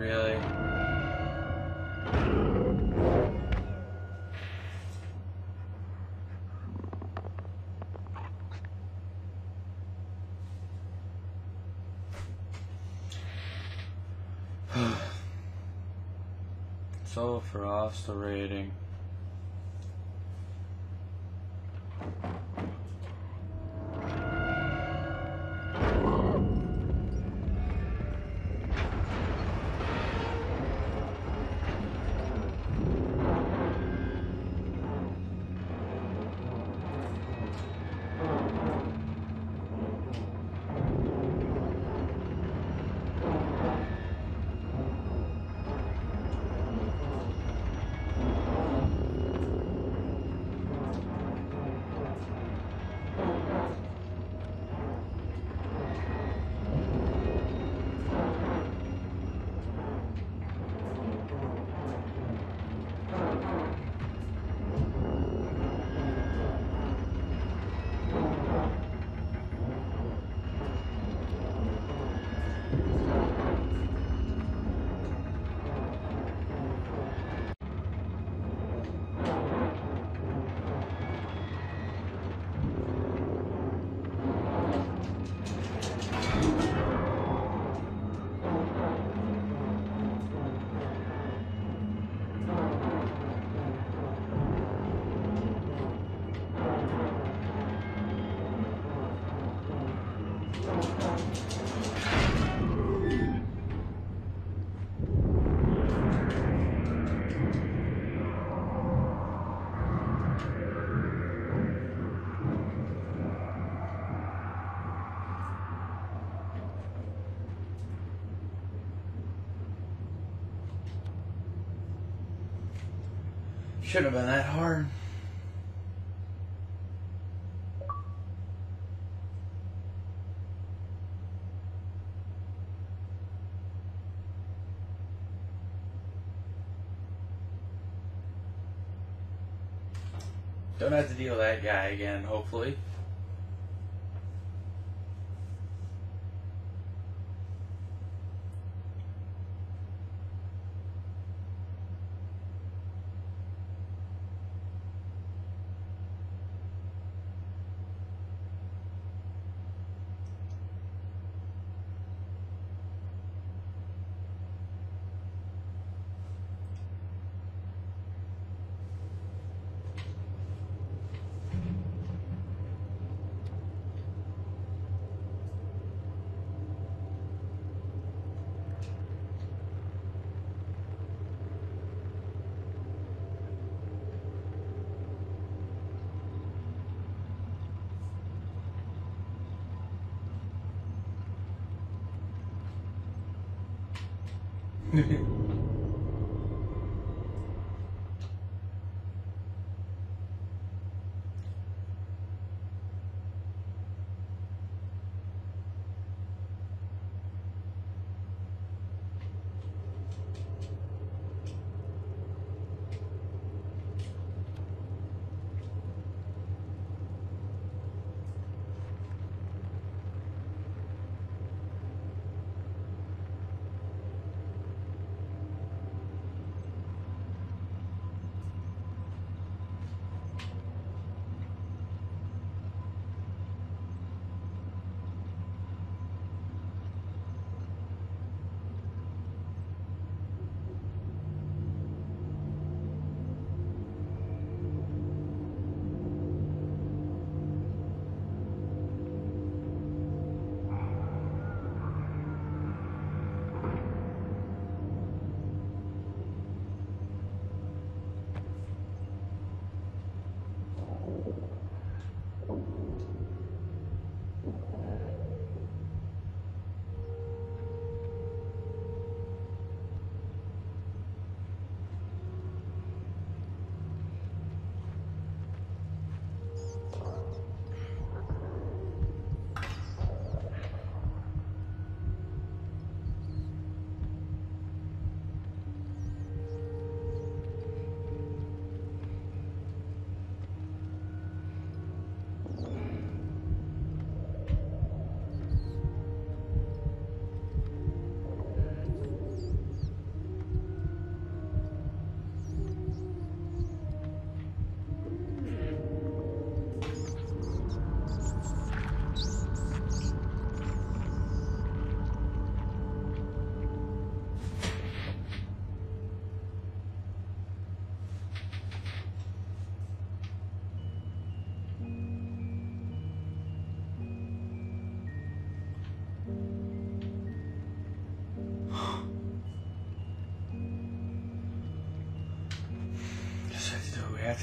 Really? so for the rating. Shouldn't have been that hard. Don't have to deal with that guy again, hopefully. 嘿。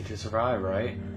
to survive, right? Mm-hmm.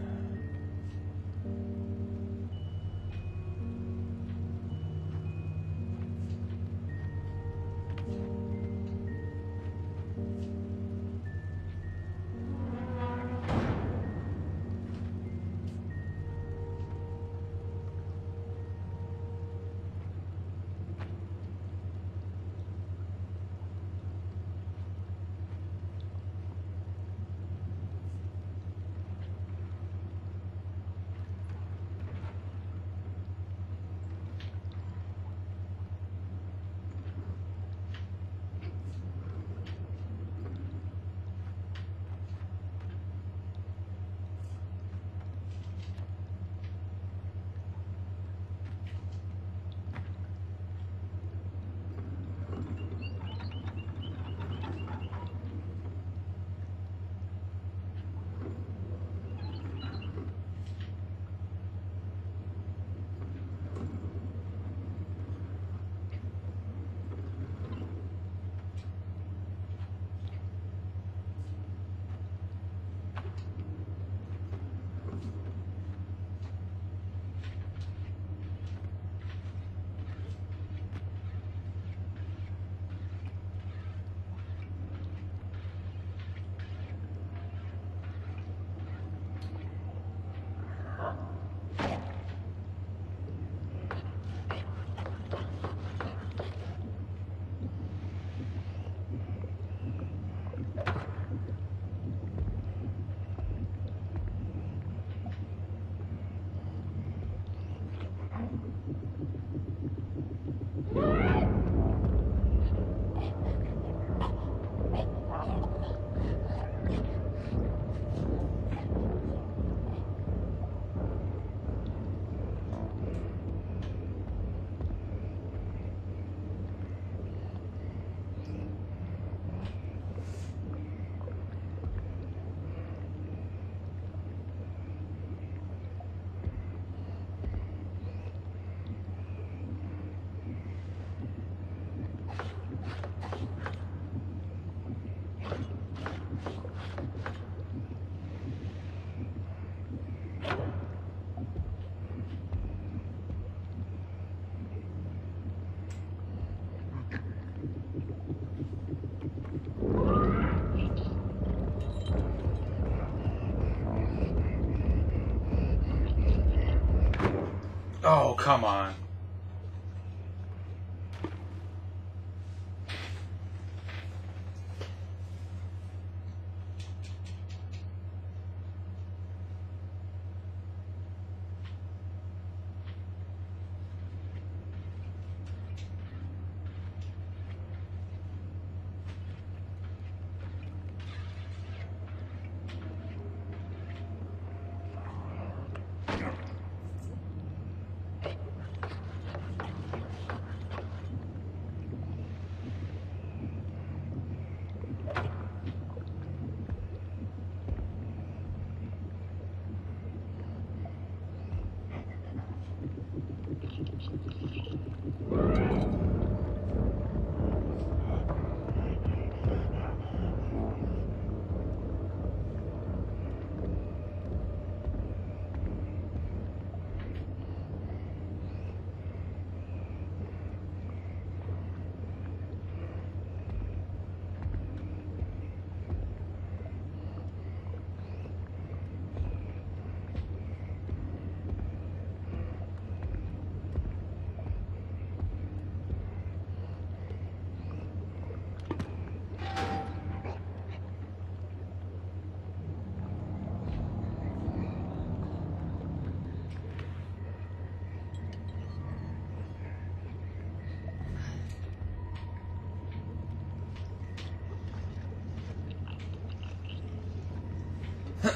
Oh, come on.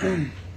嗯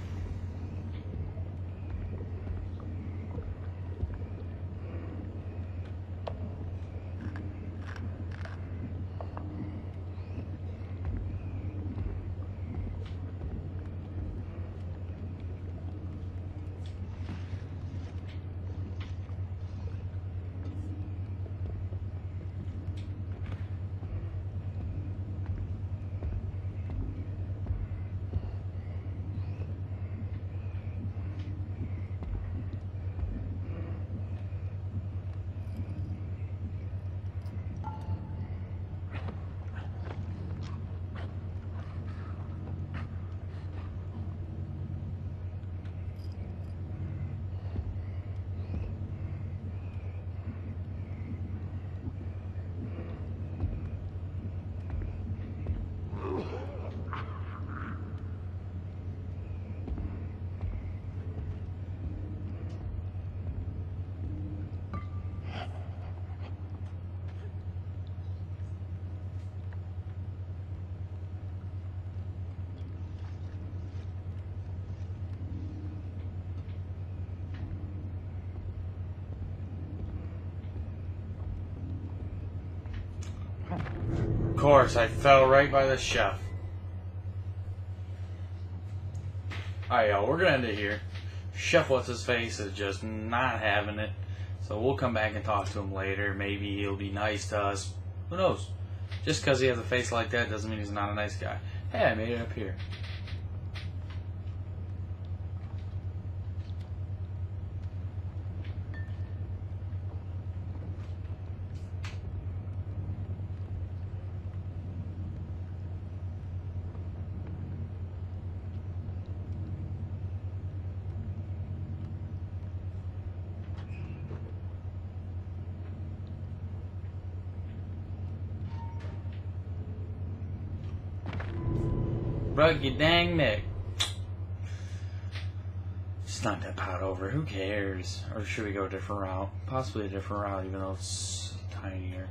Of course, I fell right by the chef. Alright, y'all, we're gonna end it here. Chef What's His Face is just not having it. So we'll come back and talk to him later. Maybe he'll be nice to us. Who knows? Just because he has a face like that doesn't mean he's not a nice guy. Hey, I made it up here. Rug you dang Mick. Knock that pot over. Who cares? Or should we go a different route? Possibly a different route, even though it's tinier.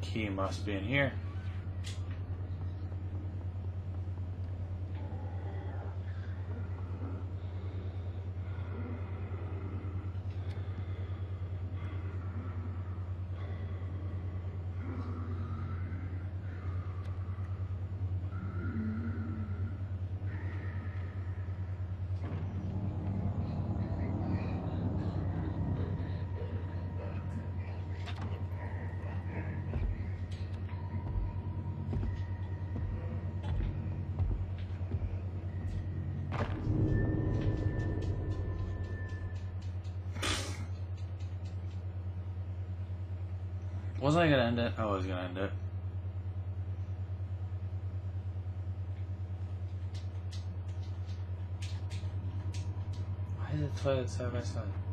Key must be in here. It? I was gonna end it. Why is the toilet side by side?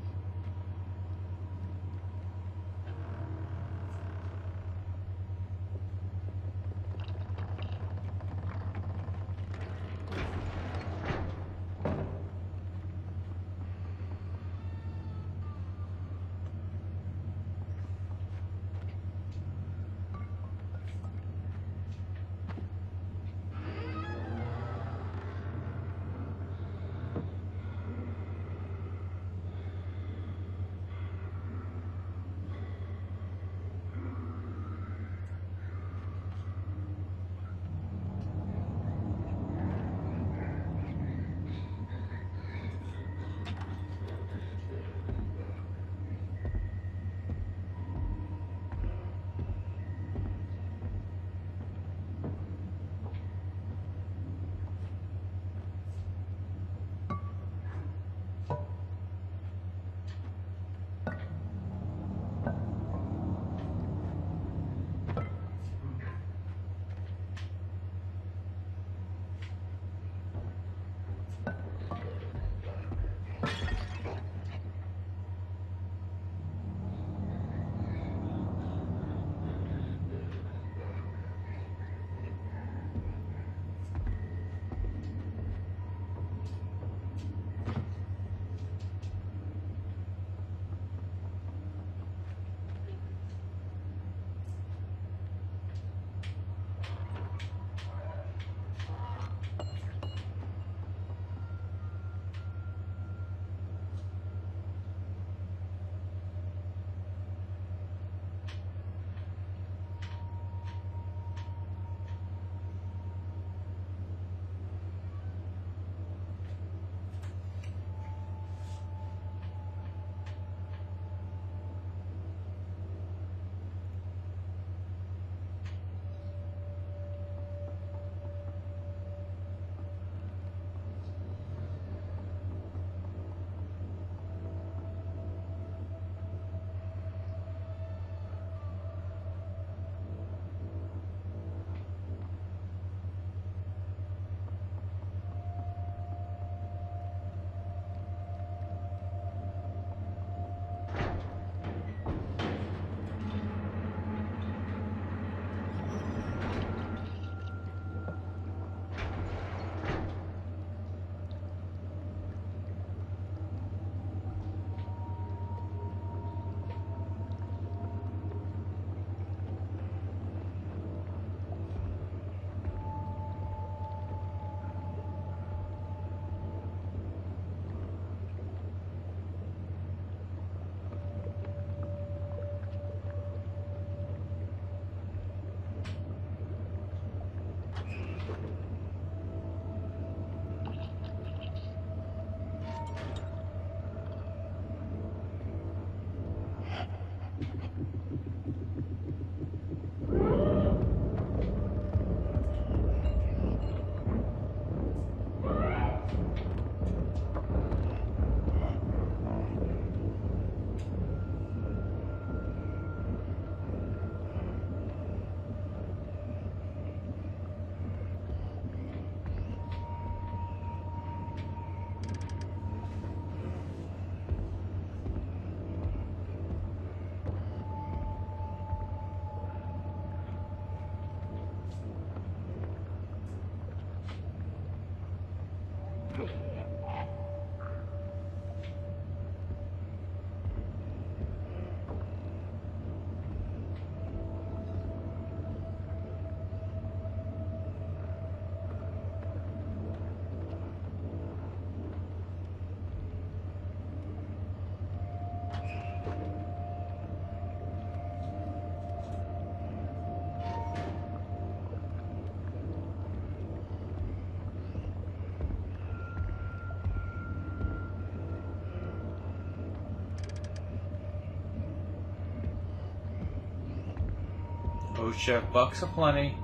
No, Chef Bucks aplenty.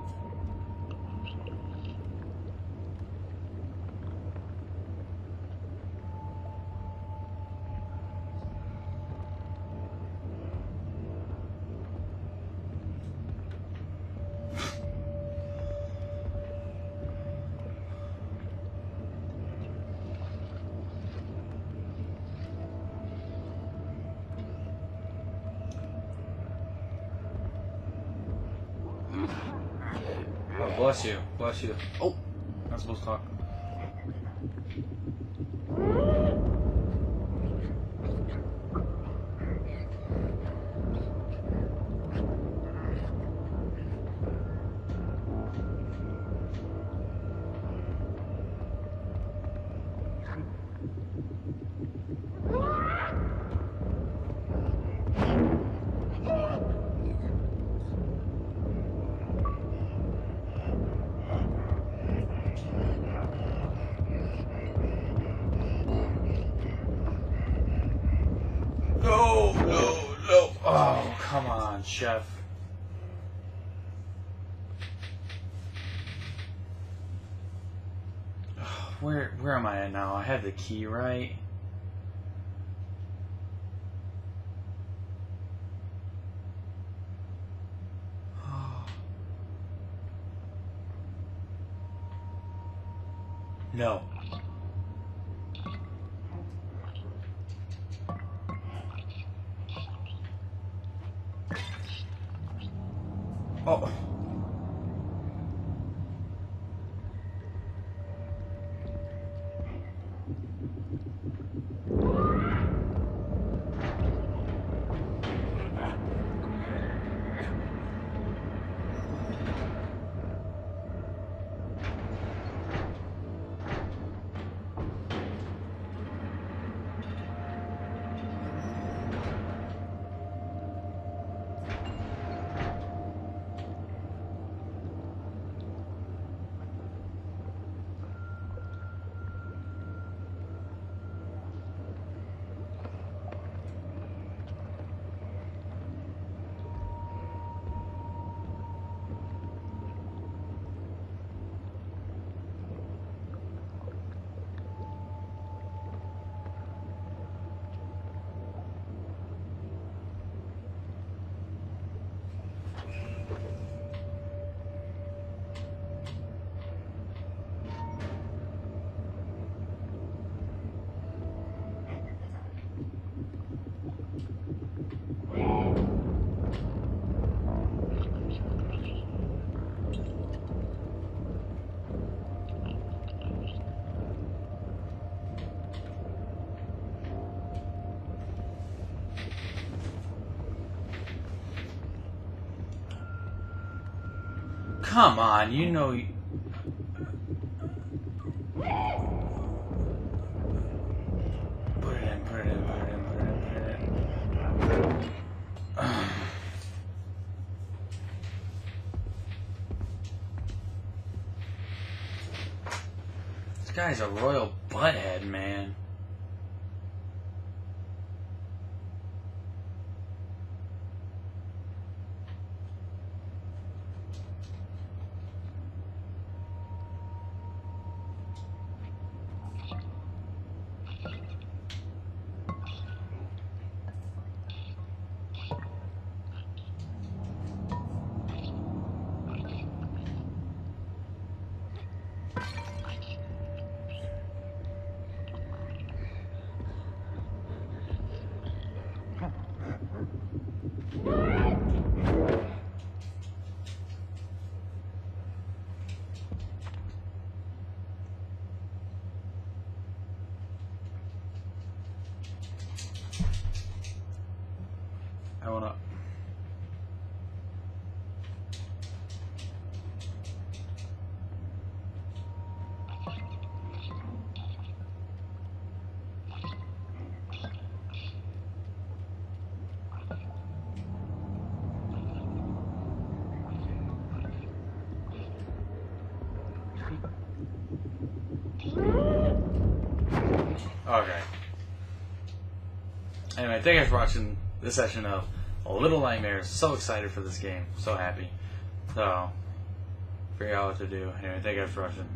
Oh, bless you. Bless you. Oh, not supposed to talk. No, no, no. Oh, come on, Chef. Where where am I at now? I have the key, right? No. Oh. Come on, you know. you- Put it in, put it in, put it in, put it in, put it in. This guy's a royal butthead, man. I wanna. Okay. Anyway, thank you guys for watching this session of A Little Nightmares. So excited for this game. So happy. So, figure out what to do. Anyway, thank you guys for watching.